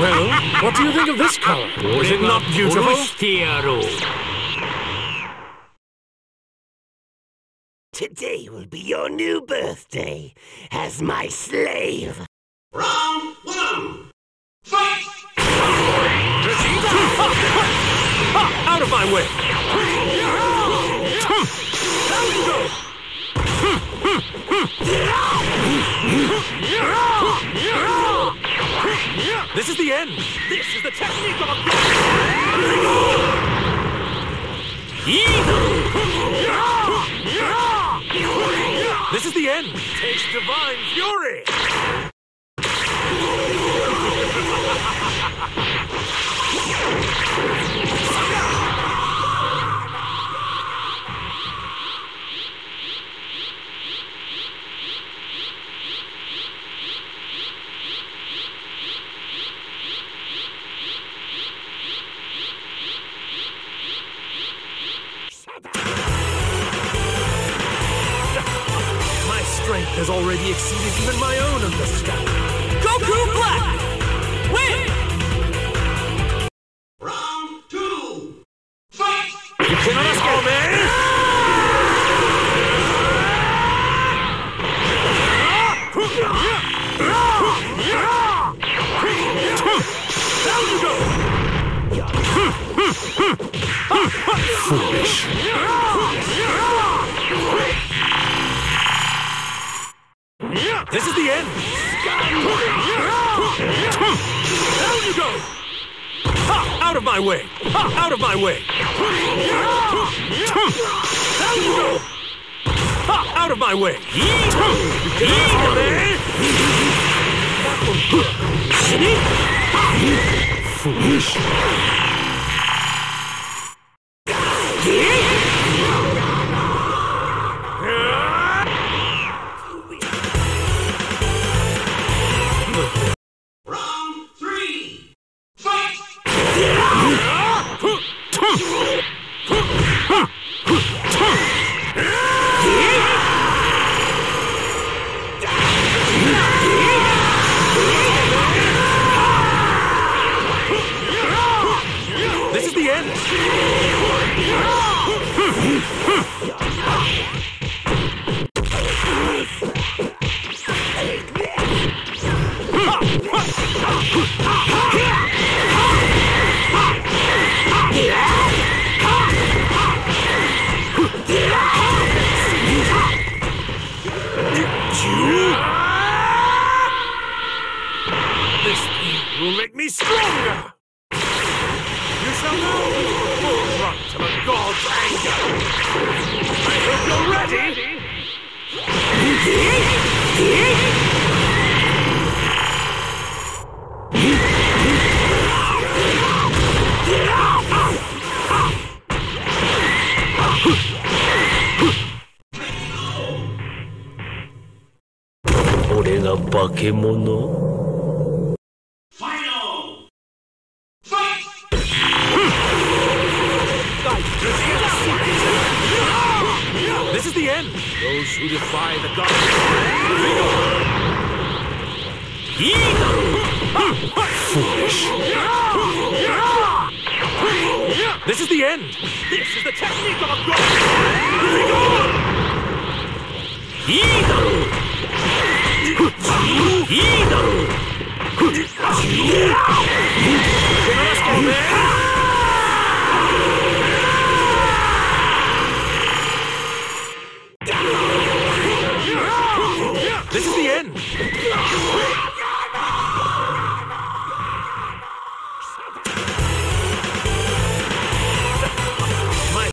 Well, what do you think of this color? Is it not beautiful? Today will be your new birthday as my slave. Round one. Fight! Out of my way! This is the end! This is the technique of a This is the end! Taste divine fury! Has already exceeded even my own understanding. Goku Black! Win! Round two. Fight! You cannot escape me! Down you go! Foolish. End! Down you go! Ha! Out of my way! Ha! Out of my way! Down you go! Ha! Out of my way! Me! Eh? Foolish. This will make me stronger! You shall now be the full brunt of a god's anger! I hope you're ready! Final! Is the end! Those who defy the gods... Foolish! This is the end! This is the technique of a god! Cannot escape